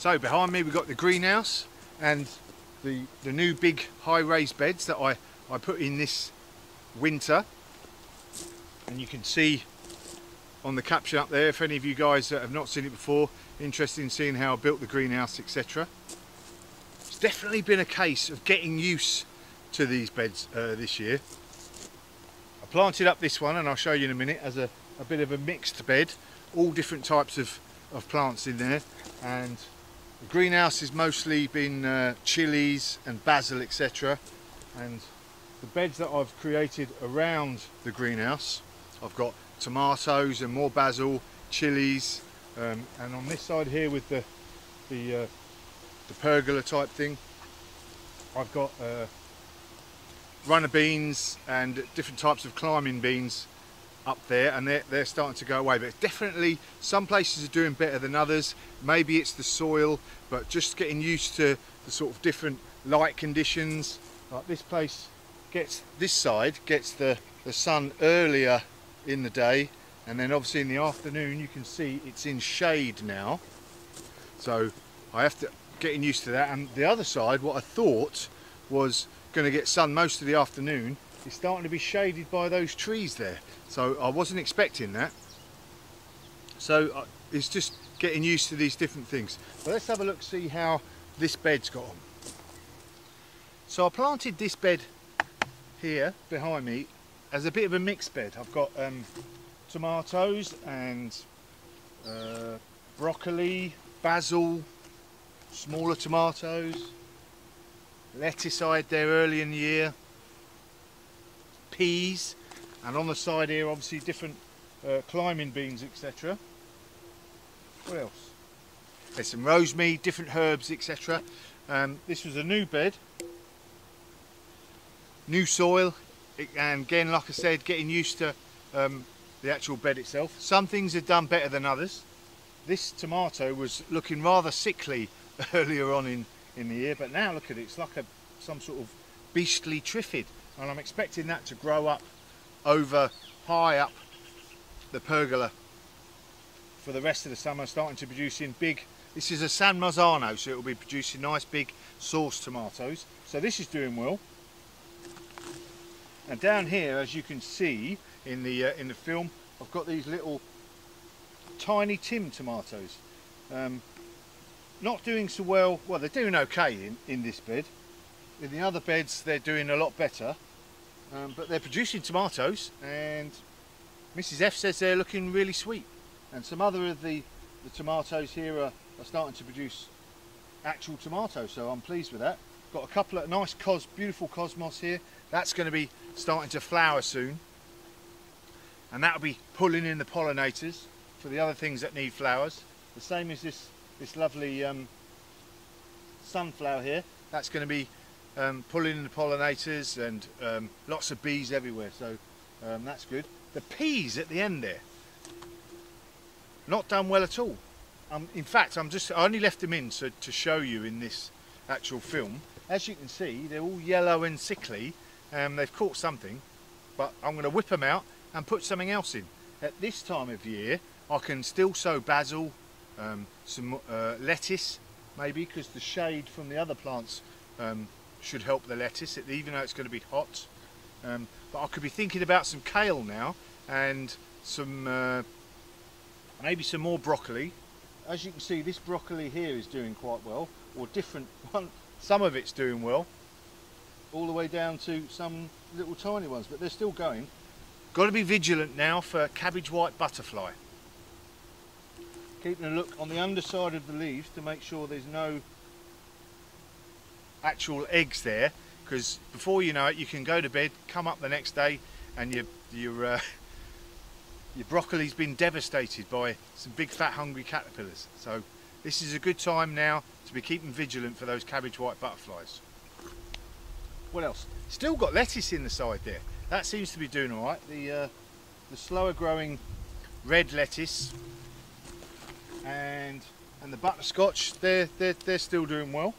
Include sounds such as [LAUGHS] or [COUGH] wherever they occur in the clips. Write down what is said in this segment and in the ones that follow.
So behind me we've got the greenhouse and the, the new big high raised beds that I, I put in this winter. And you can see on the caption up there, if any of you guys that have not seen it before, interested in seeing how I built the greenhouse, etc. It's definitely been a case of getting used to these beds uh, this year. I planted up this one and I'll show you in a minute as a, a bit of a mixed bed, all different types of, of plants in there and the greenhouse has mostly been uh, chilies and basil etc and the beds that I've created around the greenhouse I've got tomatoes and more basil, chilies um, and on this side here with the the, uh, the pergola type thing I've got uh, runner beans and different types of climbing beans up there and they're, they're starting to go away. But definitely some places are doing better than others. Maybe it's the soil but just getting used to the sort of different light conditions. Like this place gets this side gets the the sun earlier in the day. And then obviously in the afternoon you can see it's in shade now. So I have to getting used to that. And the other side what I thought was going to get sun most of the afternoon is starting to be shaded by those trees there. So I wasn't expecting that. So uh, it's just getting used to these different things. But let's have a look see how this bed's got on. So I planted this bed here behind me as a bit of a mixed bed. I've got um, tomatoes and uh, broccoli basil smaller tomatoes lettuce I had there early in the year peas and on the side here obviously different uh, climbing beans etc what else? There's some rosemary different herbs etc um, this was a new bed new soil. And again like I said getting used to um, the actual bed itself. Some things are done better than others. This tomato was looking rather sickly [LAUGHS] earlier on in in the year but now look at it it's like a some sort of beastly triffid. And I'm expecting that to grow up over high up the pergola for the rest of the summer starting to produce in big this is a San Marzano so it will be producing nice big sauce tomatoes. So this is doing well. And down here as you can see in the uh, in the film I've got these little tiny Tim tomatoes. Um, not doing so well. Well they're doing okay in, in this bed in the other beds they're doing a lot better. Um, but they're producing tomatoes and Mrs F says they're looking really sweet. And some other of the, the tomatoes here are, are starting to produce actual tomatoes so I'm pleased with that. Got a couple of nice cos beautiful cosmos here. That's going to be starting to flower soon. And that'll be pulling in the pollinators for the other things that need flowers. The same as this this lovely um, sunflower here. That's going to be um, pulling in the pollinators and um, lots of bees everywhere so um, that's good. The peas at the end there not done well at all. Um, in fact I'm just I only left them in so to show you in this actual film. As you can see they're all yellow and sickly um, they've caught something but I'm going to whip them out and put something else in. At this time of year I can still sow basil um, some uh, lettuce maybe because the shade from the other plants um, should help the lettuce even though it's going to be hot. Um, but I could be thinking about some kale now and some uh, maybe some more broccoli. As you can see this broccoli here is doing quite well or different [LAUGHS] one some of it's doing well all the way down to some little tiny ones but they're still going. Got to be vigilant now for cabbage white butterfly. Keeping a look on the underside of the leaves to make sure there's no actual eggs there because before you know it you can go to bed come up the next day and your your uh, [LAUGHS] your broccoli's been devastated by some big fat hungry caterpillars. So this is a good time now to be keeping vigilant for those cabbage white butterflies. What else? Still got lettuce in the side there. That seems to be doing all right. The uh, the slower growing red lettuce and and the butterscotch they're, they're they're still doing well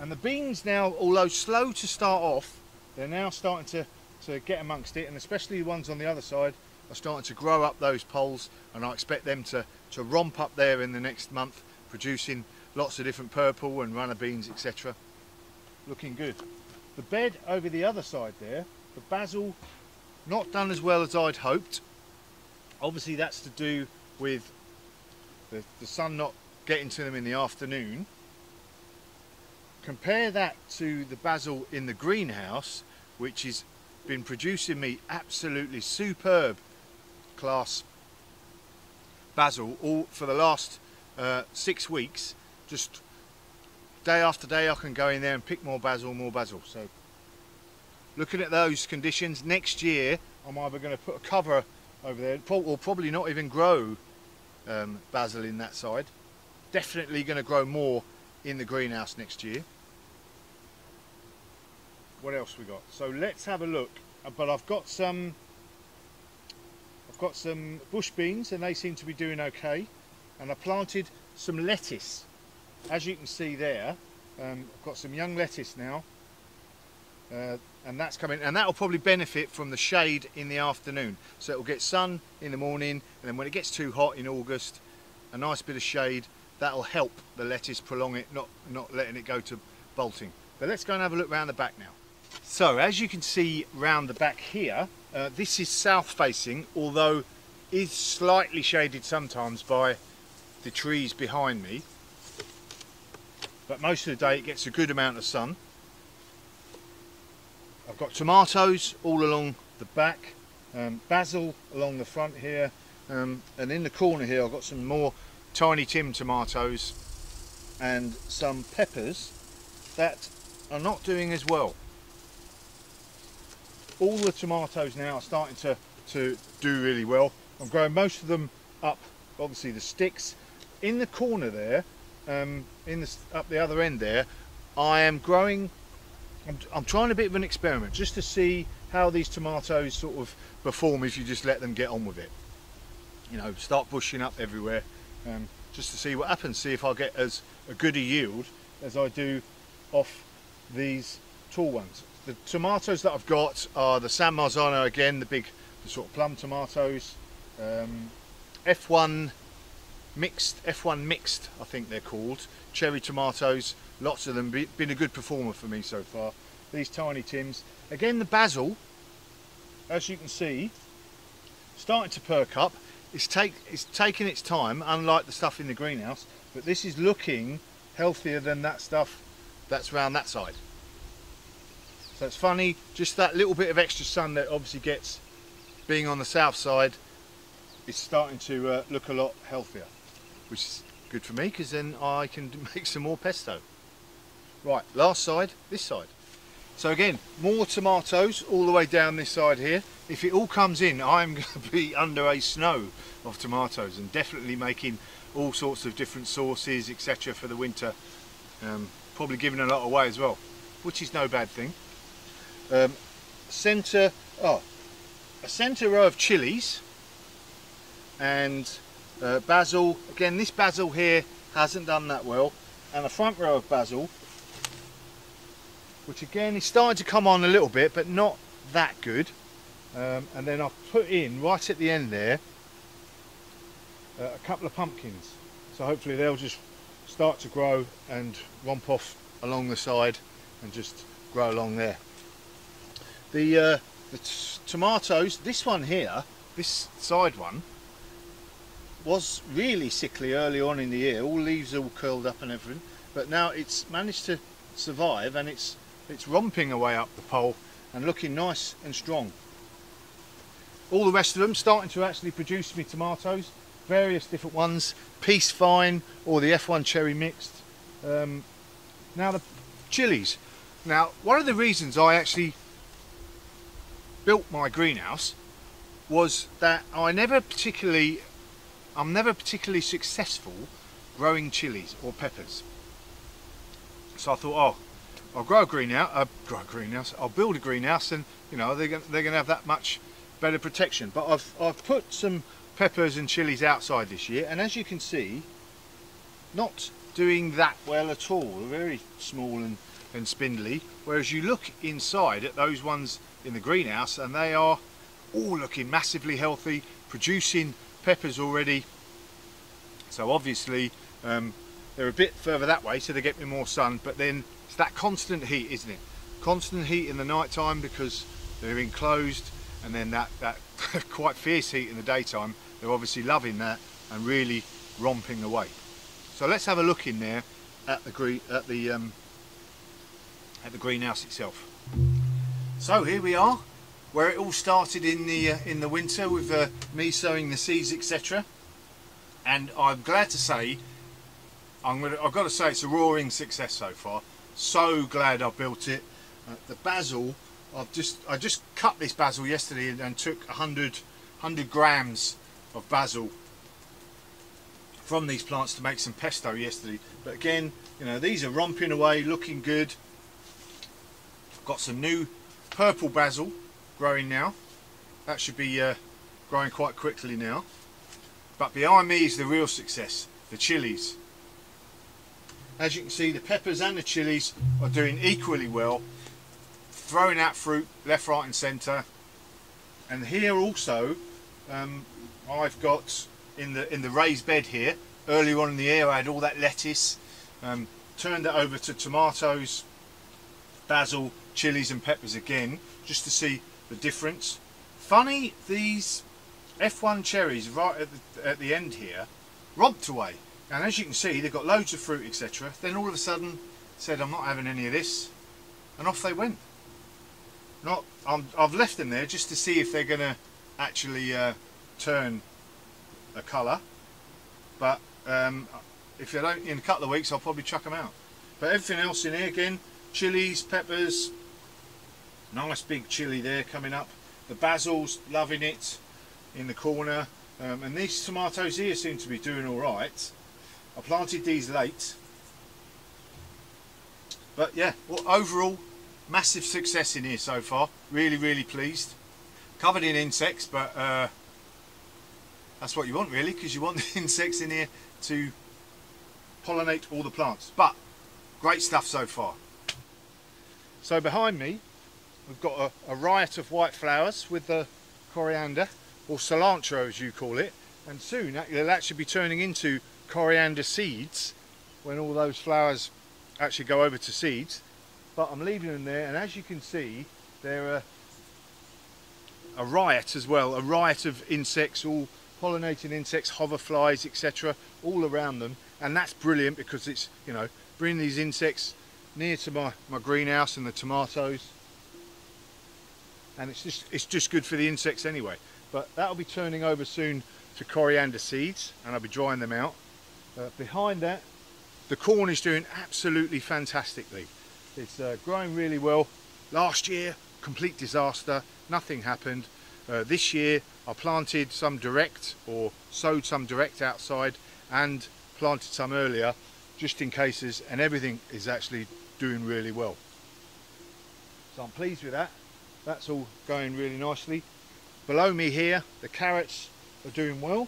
and the beans now although slow to start off they're now starting to to get amongst it and especially the ones on the other side are starting to grow up those poles and I expect them to to romp up there in the next month producing lots of different purple and runner beans etc looking good. The bed over the other side there the basil not done as well as I'd hoped. Obviously that's to do with the, the sun not getting to them in the afternoon compare that to the basil in the greenhouse which has been producing me absolutely superb class basil all for the last uh, six weeks. Just day after day I can go in there and pick more basil more basil. So looking at those conditions next year I'm either going to put a cover over there or probably not even grow um, basil in that side. Definitely going to grow more in the greenhouse next year what else we got? So let's have a look. Uh, but I've got some I've got some bush beans and they seem to be doing okay. And I planted some lettuce. As you can see there um, I've got some young lettuce now. Uh, and that's coming and that will probably benefit from the shade in the afternoon. So it will get sun in the morning and then when it gets too hot in August a nice bit of shade that'll help the lettuce prolong it not not letting it go to bolting. But let's go and have a look around the back now so as you can see round the back here uh, this is south facing although is slightly shaded sometimes by the trees behind me. But most of the day it gets a good amount of sun. I've got tomatoes all along the back um, basil along the front here um, and in the corner here I've got some more tiny tim tomatoes and some peppers that are not doing as well all the tomatoes now are starting to to do really well. I'm growing most of them up obviously the sticks. In the corner there um, in the up the other end there I am growing I'm, I'm trying a bit of an experiment just to see how these tomatoes sort of perform if you just let them get on with it. You know start bushing up everywhere um, just to see what happens see if I get as a good a yield as I do off these tall ones the tomatoes that I've got are the San Marzano again the big the sort of plum tomatoes. Um, F1 mixed F1 mixed I think they're called. Cherry tomatoes lots of them. Been a good performer for me so far. These tiny tims. Again the basil as you can see starting to perk up. It's take it's taking its time unlike the stuff in the greenhouse but this is looking healthier than that stuff that's around that side so it's funny just that little bit of extra sun that obviously gets being on the south side is starting to uh, look a lot healthier which is good for me because then I can [LAUGHS] make some more pesto. Right, last side, this side. So again, more tomatoes all the way down this side here. If it all comes in, I'm [LAUGHS] going to be under a snow of tomatoes and definitely making all sorts of different sauces, etc. for the winter. Um, probably giving a lot away as well, which is no bad thing. Um, centre, oh, a centre row of chilies and uh, basil, again this basil here hasn't done that well. And a front row of basil, which again is starting to come on a little bit, but not that good. Um, and then I've put in, right at the end there, uh, a couple of pumpkins. So hopefully they'll just start to grow and romp off along the side and just grow along there. The, uh, the tomatoes, this one here, this side one, was really sickly early on in the year, all leaves all curled up and everything, but now it's managed to survive and it's it's romping away up the pole and looking nice and strong. All the rest of them starting to actually produce me tomatoes, various different ones, Peace Fine or the F1 Cherry Mixed. Um, now the chilies. Now one of the reasons I actually built my greenhouse was that I never particularly I'm never particularly successful growing chilies or peppers. So I thought, oh, I'll grow a greenhouse, uh, grow a greenhouse, I'll build a greenhouse and, you know, they're, they're going to have that much better protection. But I've, I've put some peppers and chilies outside this year and as you can see, not doing that well at all. very small and, and spindly. Whereas you look inside at those ones in the greenhouse and they are all looking massively healthy, producing peppers already. So obviously um, they're a bit further that way so they get me more sun but then it's that constant heat isn't it? Constant heat in the night time because they're enclosed and then that that [LAUGHS] quite fierce heat in the daytime they're obviously loving that and really romping away so let's have a look in there at the green at the um, at the greenhouse itself so here we are where it all started in the uh, in the winter with uh, me sowing the seeds etc and I'm glad to say I'm gonna I've got to say it's a roaring success so far. So glad I built it. Uh, the basil I've just I just cut this basil yesterday and, and took 100 100 grams of basil from these plants to make some pesto yesterday. But again you know these are romping away looking good. Got some new purple basil growing now. That should be uh, growing quite quickly now. But behind me is the real success the chilies. As you can see the peppers and the chilies are doing equally well throwing out fruit left right and centre. And here also um, I've got in the in the raised bed here earlier on in the year I had all that lettuce um, turned it over to tomatoes basil chilies and peppers again just to see the difference. Funny these F1 cherries right at the, at the end here romped away. And as you can see they've got loads of fruit etc then all of a sudden said I'm not having any of this and off they went. Not i have left them there just to see if they're going to actually uh, turn a colour. But um, if they don't in a couple of weeks I'll probably chuck them out. But everything else in here again chilies peppers nice big chili there coming up. The basil's loving it in the corner. Um, and these tomatoes here seem to be doing all right. I planted these late. But yeah well, overall massive success in here so far. Really really pleased. Covered in insects but uh, that's what you want really because you want [LAUGHS] the insects in here to pollinate all the plants. But great stuff so far. So behind me we've got a, a riot of white flowers with the coriander or cilantro as you call it. And soon they'll actually be turning into coriander seeds when all those flowers actually go over to seeds. But I'm leaving them there and as you can see they're a, a riot as well a riot of insects all pollinating insects hoverflies etc all around them. And that's brilliant because it's you know bringing these insects near to my my greenhouse and the tomatoes and it's just it's just good for the insects anyway but that'll be turning over soon to coriander seeds and I'll be drying them out uh, behind that the corn is doing absolutely fantastically it's uh, growing really well. Last year, complete disaster, nothing happened. Uh, this year, I planted some direct or sowed some direct outside and planted some earlier just in cases and everything is actually doing really well. So I'm pleased with that. That's all going really nicely. Below me here, the carrots are doing well.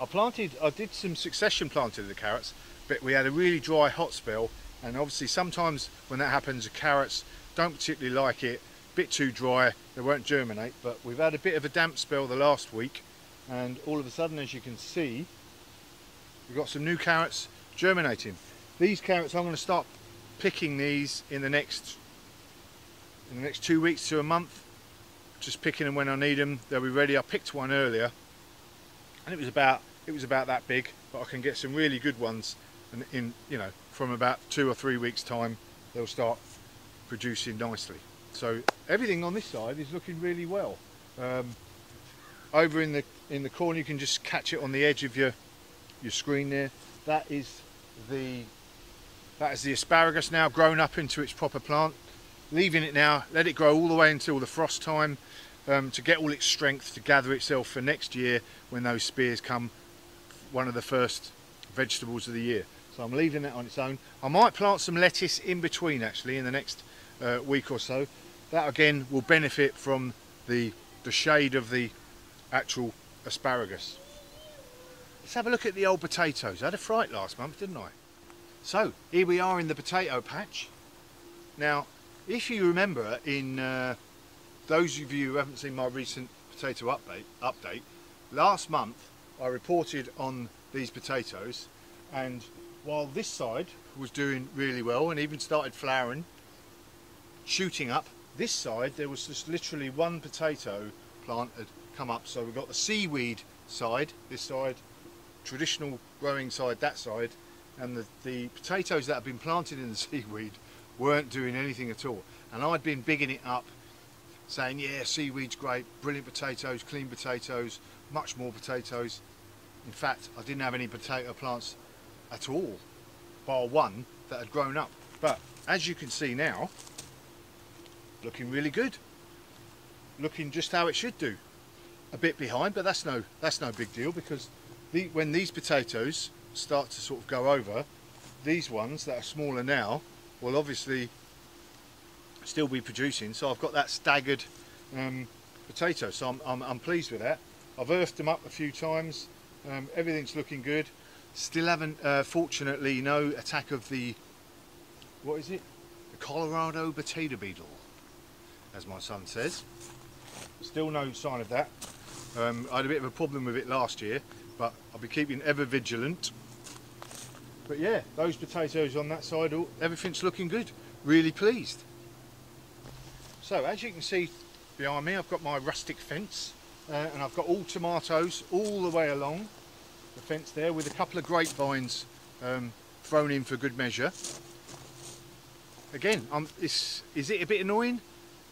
I planted, I did some succession planting of the carrots, but we had a really dry hot spell. And obviously sometimes when that happens the carrots don't particularly like it. A bit too dry they won't germinate. But we've had a bit of a damp spell the last week. And all of a sudden as you can see we've got some new carrots germinating. These carrots I'm going to start picking these in the next in the next two weeks to a month just picking them when I need them they'll be ready. I picked one earlier and it was about it was about that big but I can get some really good ones. And in you know from about two or three weeks time they'll start producing nicely. So everything on this side is looking really well. Um, over in the in the corner you can just catch it on the edge of your your screen there. That is the that is the asparagus now grown up into its proper plant leaving it now let it grow all the way until the frost time um, to get all its strength to gather itself for next year when those spears come one of the first vegetables of the year so I'm leaving that on its own. I might plant some lettuce in between actually in the next uh, week or so. That again will benefit from the, the shade of the actual asparagus. Let's have a look at the old potatoes. I had a fright last month, didn't I? So, here we are in the potato patch. Now, if you remember, in uh, those of you who haven't seen my recent potato update, update, last month I reported on these potatoes And while this side was doing really well and even started flowering, shooting up, this side there was just literally one potato plant had come up. So we've got the seaweed side, this side, traditional growing side, that side, and the, the potatoes that have been planted in the [LAUGHS] seaweed weren't doing anything at all. And I'd been bigging it up, saying, yeah, seaweed's great, brilliant potatoes, clean potatoes, much more potatoes. In fact, I didn't have any potato plants at all, bar one that had grown up. But as you can see now, looking really good. Looking just how it should do. A bit behind, but that's no that's no big deal because the, when these potatoes start to sort of go over, these ones that are smaller now will obviously still be producing. So I've got that staggered um, potato, so I'm, I'm, I'm, pleased with that. I've earthed them up a few times. Um, everything's looking good. Still haven't, uh, fortunately, no attack of the, what is it? The Colorado potato beetle, as my son says. Still no sign of that. Um, I had a bit of a problem with it last year, but I'll be keeping ever vigilant. But yeah, those potatoes on that side, everything's looking good. Really pleased. So as you can see behind me, I've got my rustic fence uh, and I've got all tomatoes all the way along the fence there with a couple of grapevines um, thrown in for good measure. Again, is, is it a bit annoying?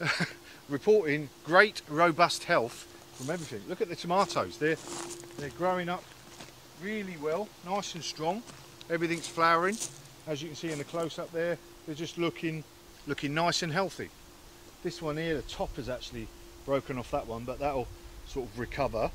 [LAUGHS] Reporting great robust health from everything. Look at the tomatoes, they're, they're growing up really well, nice and strong. Everything's flowering. As you can see in the close-up there, they're just looking, looking nice and healthy. This one here, the top has actually broken off that one, but that'll sort of recover.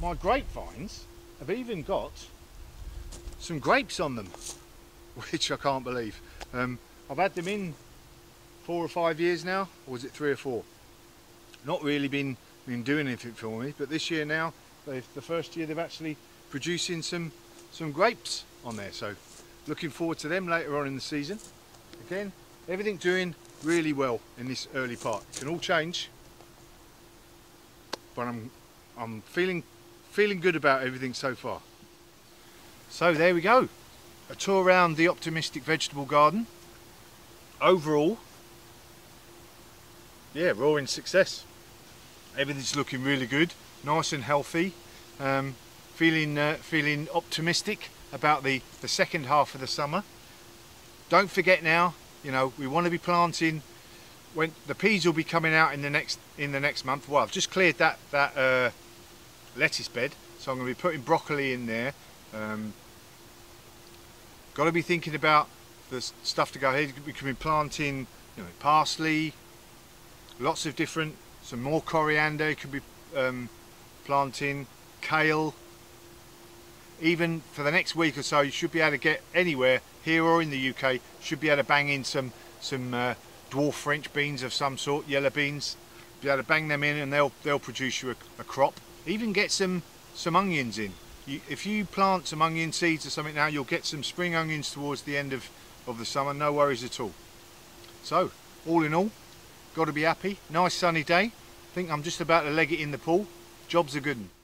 My grapevines have even got some grapes on them, [LAUGHS] which I can't believe. Um, I've had them in four or five years now, or was it three or four? Not really been been doing anything for me, but this year now, they've the first year they've actually producing some some grapes on there. So looking forward to them later on in the season. Again, everything doing really well in this early part. It can all change, but I'm I'm feeling feeling good about everything so far. So there we go. A tour around the optimistic vegetable garden. Overall, yeah, roaring success. Everything's looking really good, nice and healthy. Um, feeling uh, feeling optimistic about the the second half of the summer. Don't forget now, you know, we want to be planting when the peas will be coming out in the next in the next month. Well, I've just cleared that that uh, lettuce bed, so I'm going to be putting broccoli in there. Um, got to be thinking about the stuff to go here. We can be planting, you know, parsley, lots of different, some more coriander. You could be um, planting kale. Even for the next week or so, you should be able to get anywhere here or in the UK. Should be able to bang in some some uh, dwarf French beans of some sort, yellow beans. Be able to bang them in, and they'll they'll produce you a, a crop. Even get some some onions in. You, if you plant some onion seeds or something now, you'll get some spring onions towards the end of of the summer. No worries at all. So all in all, got to be happy. Nice sunny day. think I'm just about to leg it in the pool. Job's a good one.